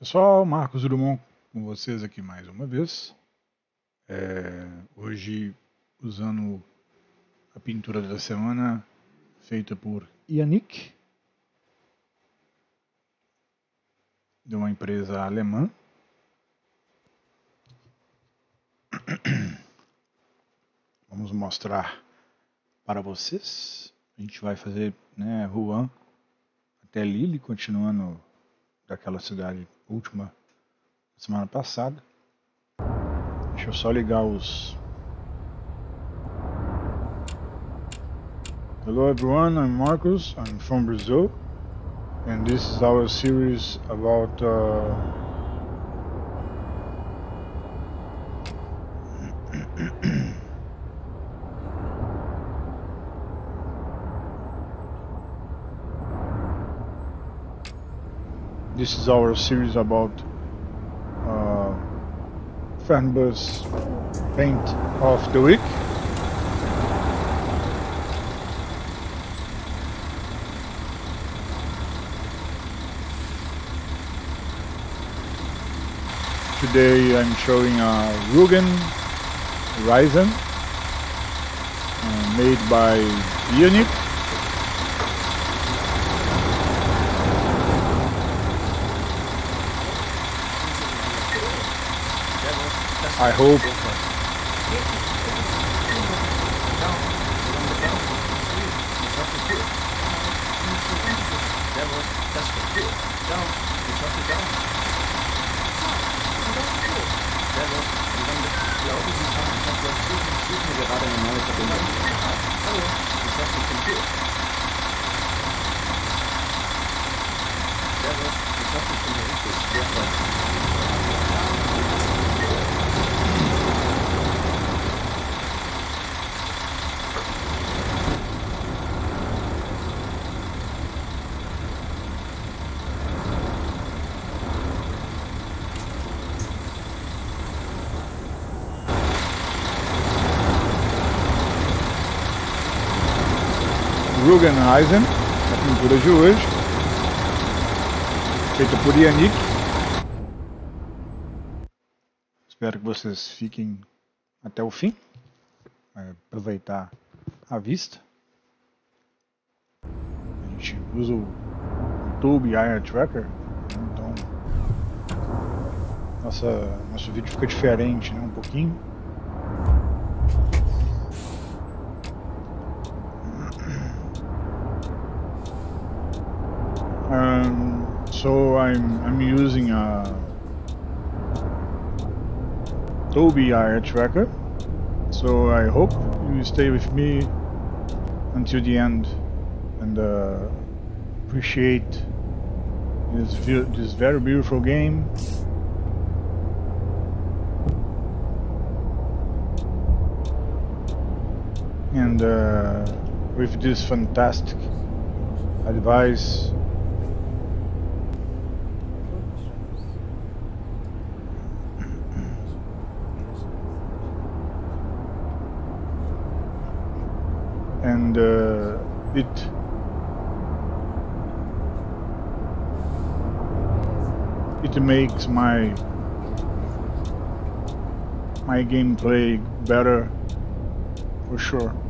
Pessoal, Marcos Drummond com vocês aqui mais uma vez. É, hoje usando a pintura da semana feita por Yannick, de uma empresa alemã. Vamos mostrar para vocês. A gente vai fazer né, Rouen até Lille, continuando daquela cidade última semana passada. Deixa eu só ligar os. Hello everyone, I'm Marcos, I'm from Brazil, and this is our series about uh, this is our series about uh, Fernbus paint of the week. Today I'm showing a Rugen Ryzen uh, made by Unit I hope Rugenheisen, a pintura de hoje, feita por Yannick. Espero que vocês fiquem até o fim, Vai aproveitar a vista. A gente usa o YouTube Eye Tracker, então nossa, nosso vídeo fica diferente né, um pouquinho. Um, so I'm I'm using a eye tracker. So I hope you stay with me until the end and uh, appreciate this this very beautiful game. And uh, with this fantastic advice and uh, it it makes my my gameplay better for sure.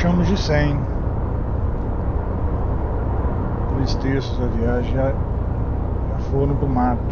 achamos de 100. Três terços da viagem já, já foram pro mato.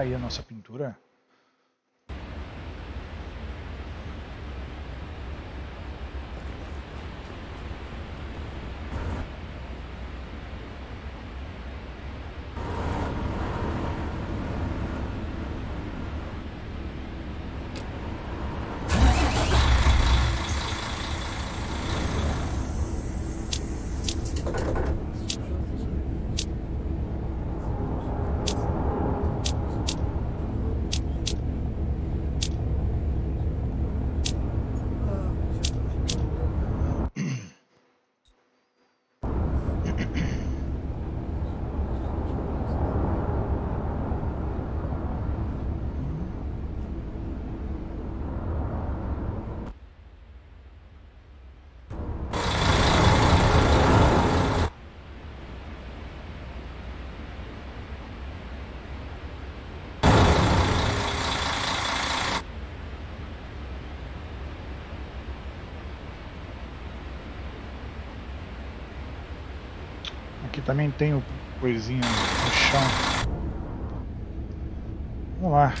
Aí a nossa pintura. Aqui também tem o coisinha no chão. Vamos lá.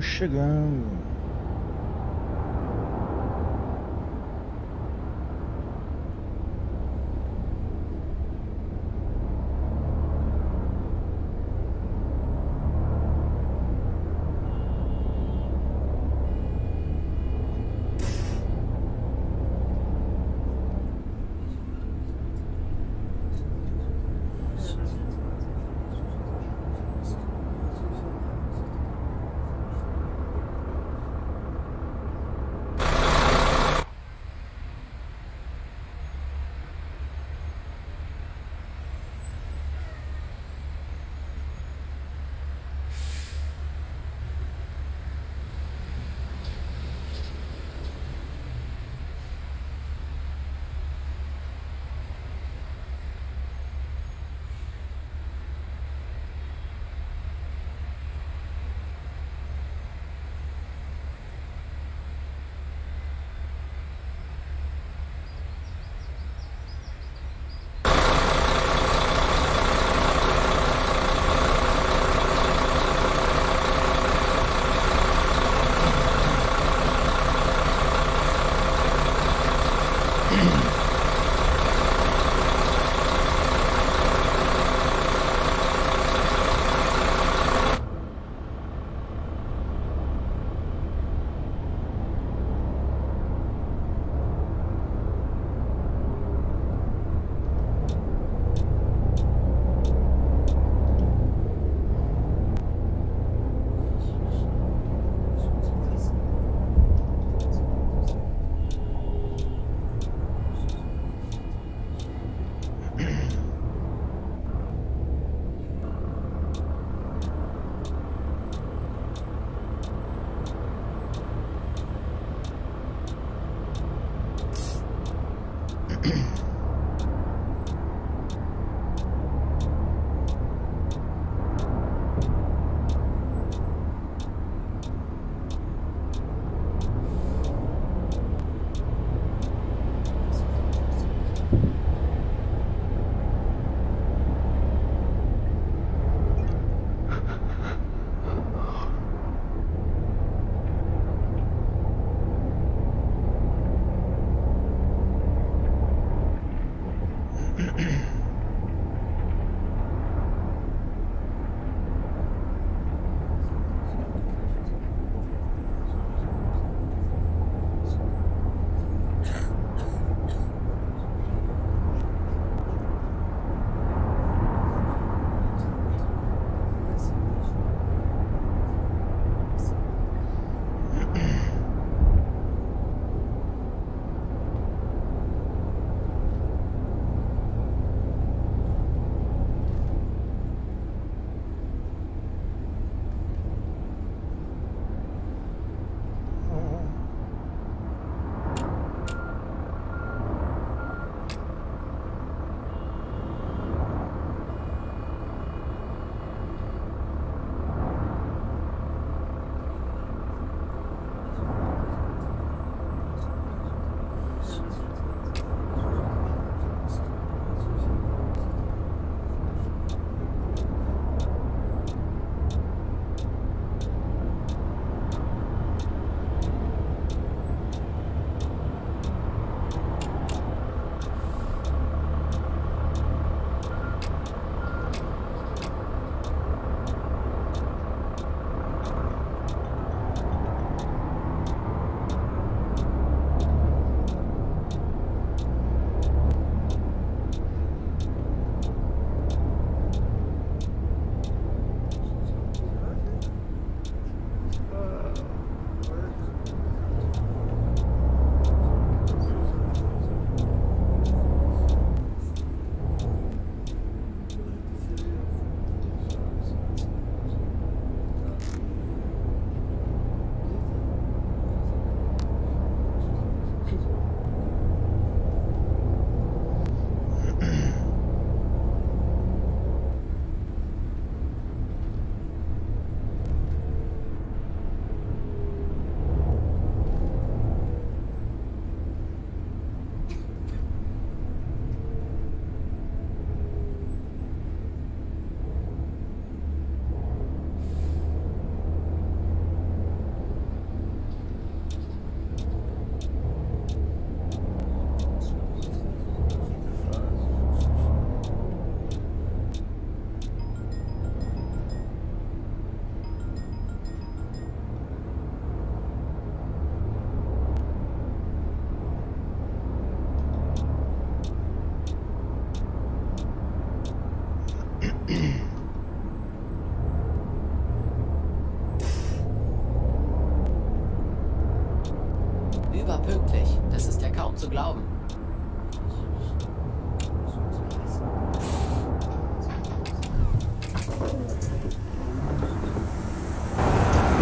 Chegando.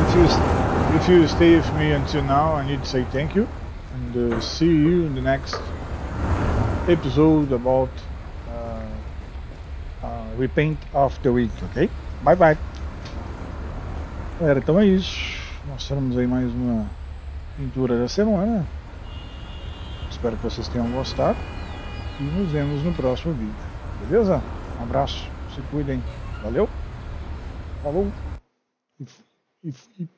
If you, if you stay with me until now, I need to say thank you. And uh, see you in the next episode about uh, uh, Repaint of the Week, ok? Bye bye! Galera, então é isso. Mostramos aí mais uma pintura da semana. Espero que vocês tenham gostado. E nos vemos no próximo vídeo. Beleza? Um abraço. Se cuidem. Valeu. Falou. E, e, e